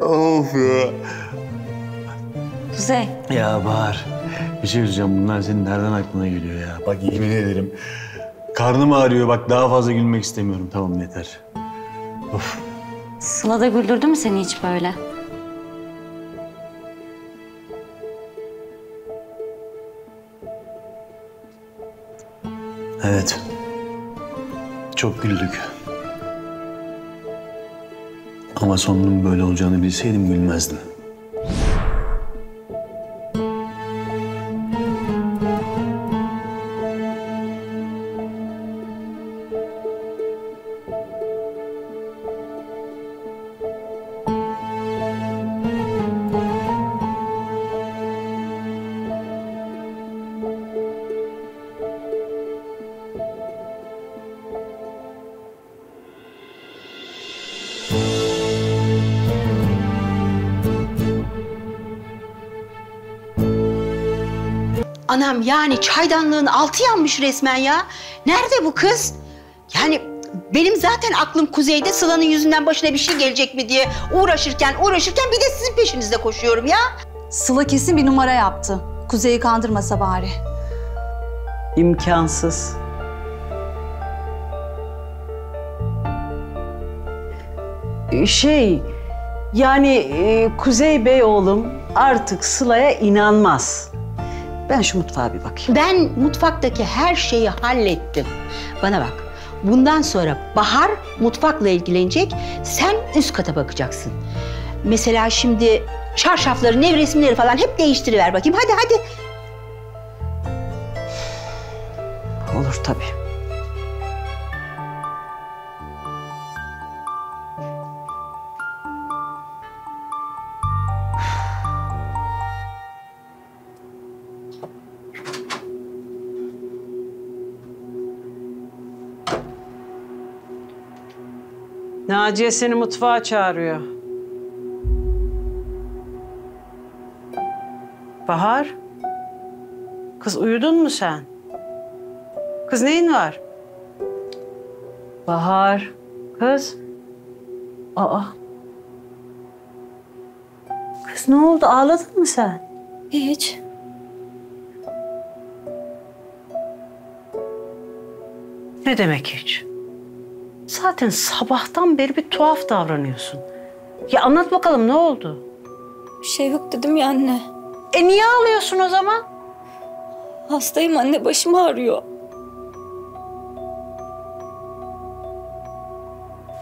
Of ya. Kuzey. Ya Bahar, bir şey söyleyeceğim. Bunlar senin nereden aklına geliyor ya? Bak yemin ederim. Karnım ağrıyor. Bak daha fazla gülmek istemiyorum. Tamam yeter. Of. Sıla da güldürdü mü seni hiç böyle? Evet. Çok güldük. Ama sonunun böyle olacağını bilseydim gülmezdim. Anam yani çaydanlığın altı yanmış resmen ya. Nerede bu kız? Yani benim zaten aklım kuzeyde Sıla'nın yüzünden başına bir şey gelecek mi diye uğraşırken uğraşırken bir de sizin peşinizde koşuyorum ya. Sıla kesin bir numara yaptı. Kuzey'i kandırmasa bari. İmkansız. Şey, yani e, Kuzey Bey oğlum artık Sıla'ya inanmaz. Ben şu mutfağa bir bakayım. Ben mutfaktaki her şeyi hallettim. Bana bak. Bundan sonra Bahar mutfakla ilgilenecek. Sen üst kata bakacaksın. Mesela şimdi çarşafları, nevresimleri falan hep değiştiriver bakayım. Hadi hadi. Olur tabii. Naciye seni mutfağa çağırıyor. Bahar? Kız uyudun mu sen? Kız neyin var? Bahar. Kız. Aa. Kız ne oldu? Ağladın mı sen? Hiç. Ne demek hiç? Zaten sabahtan beri bir tuhaf davranıyorsun. Ya anlat bakalım ne oldu? Bir şey yok dedim ya anne. E niye ağlıyorsun o zaman? Hastayım anne başım ağrıyor.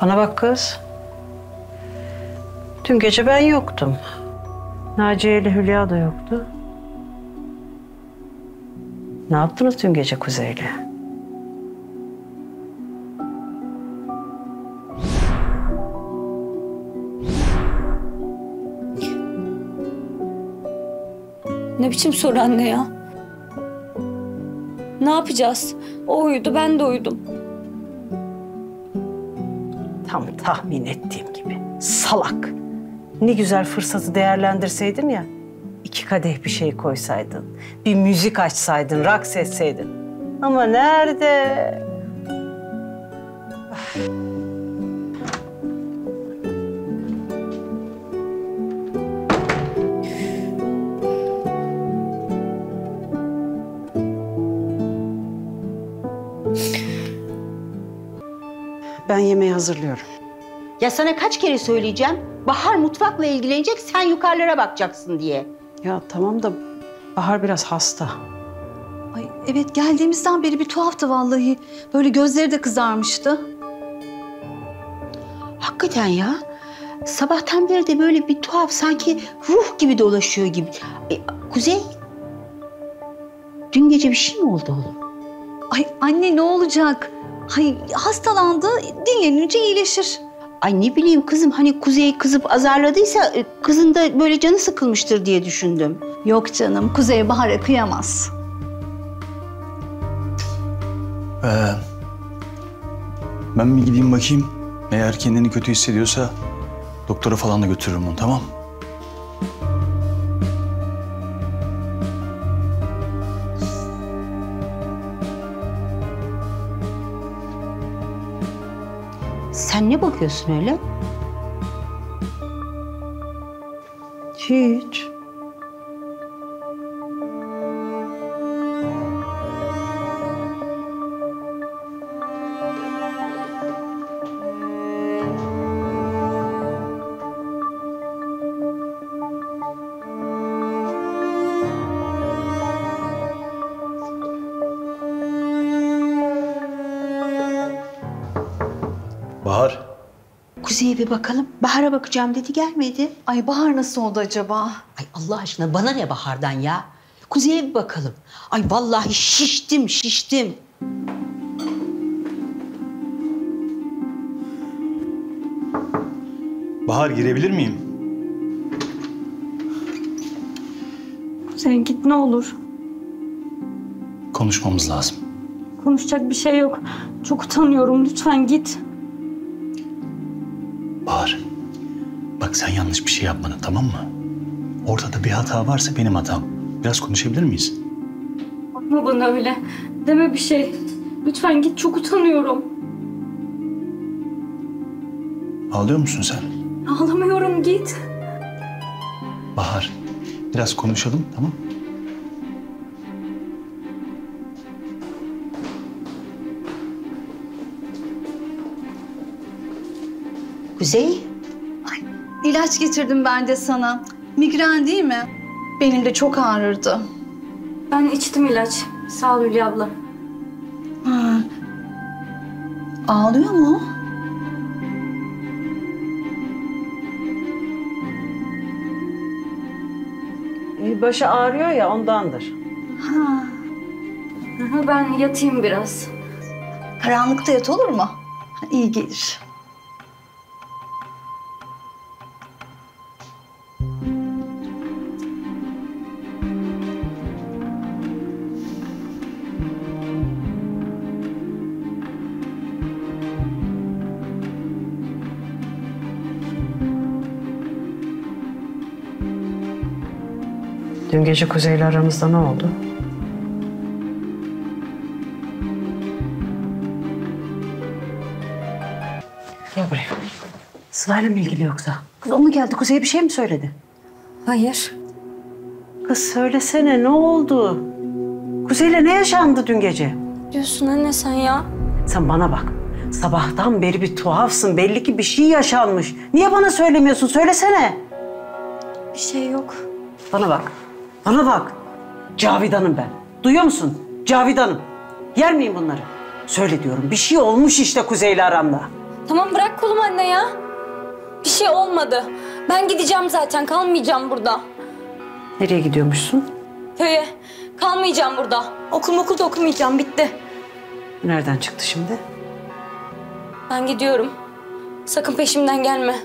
Bana bak kız. Dün gece ben yoktum. Naciye ile Hülya da yoktu. Ne yaptınız dün gece Kuzey'le? Ne biçim soru anne ya? Ne yapacağız? O uyudu ben de uyudum. Tam tahmin ettiğim gibi. Salak. Ne güzel fırsatı değerlendirseydin ya. İki kadeh bir şey koysaydın. Bir müzik açsaydın, raks etseydin. Ama nerede? Ben yemeği hazırlıyorum. Ya sana kaç kere söyleyeceğim? Bahar mutfakla ilgilenecek, sen yukarılara bakacaksın diye. Ya tamam da Bahar biraz hasta. Ay evet geldiğimizden beri bir tuhaftı vallahi. Böyle gözleri de kızarmıştı. Hakikaten ya. Sabahtan beri de böyle bir tuhaf, sanki ruh gibi dolaşıyor gibi. Ay, Kuzey, dün gece bir şey mi oldu oğlum? Ay anne ne olacak? Ay hastalandı dinlenince iyileşir. Ay ne bileyim kızım hani Kuzey kızıp azarladıysa e, kızın da böyle canı sıkılmıştır diye düşündüm. Yok canım Kuzey Bahar'a kıyamaz. Ee, Ben bir gideyim bakayım. Eğer kendini kötü hissediyorsa doktora falan da götürürüm onu tamam Sen ne bakıyorsun öyle? Hiç. Bir bakalım. Bahar'a bakacağım dedi gelmedi. Ay Bahar nasıl oldu acaba? Ay Allah aşkına bana ne Bahar'dan ya? Kuzey'e bir bakalım. Ay vallahi şiştim şiştim. Bahar girebilir miyim? Sen git ne olur. Konuşmamız lazım. Konuşacak bir şey yok. Çok utanıyorum. Lütfen git. Bak sen yanlış bir şey yapmadın tamam mı? Ortada bir hata varsa benim hatam. Biraz konuşabilir miyiz? Bakma bana öyle. Deme bir şey. Lütfen git. Çok utanıyorum. Ağlıyor musun sen? Ağlamıyorum git. Bahar. Biraz konuşalım tamam Kuzey İlaç getirdim ben de sana. Migren değil mi? Benim de çok ağrırdı. Ben içtim ilaç. Sağ ol Hülya abla. Ağlıyor mu? E, Başı ağrıyor ya ondandır. Hı, Ben yatayım biraz. Karanlıkta yat olur mu? İyi gelir. Dün gece Kuzey'le aramızda ne oldu? Gel buraya. Sıla'yla mı ilgili yoksa? Kız o mu geldi? Kuzey'e bir şey mi söyledi? Hayır. Kız söylesene ne oldu? Kuzey'le ne yaşandı dün gece? Diyorsun anne sen ya. Sen bana bak. Sabahtan beri bir tuhafsın. Belli ki bir şey yaşanmış. Niye bana söylemiyorsun? Söylesene. Bir şey yok. Bana bak. Bana bak. Cavidan'ım ben. Duyuyor musun? Cavidan'ım. Yer miyim bunları? Söyle diyorum. Bir şey olmuş işte Kuzey'le aramda. Tamam bırak kolumu anne ya. Bir şey olmadı. Ben gideceğim zaten. Kalmayacağım burada. Nereye gidiyormuşsun? Köye. Kalmayacağım burada. Okul okul da okumayacağım. Bitti. Nereden çıktı şimdi? Ben gidiyorum. Sakın peşimden gelme.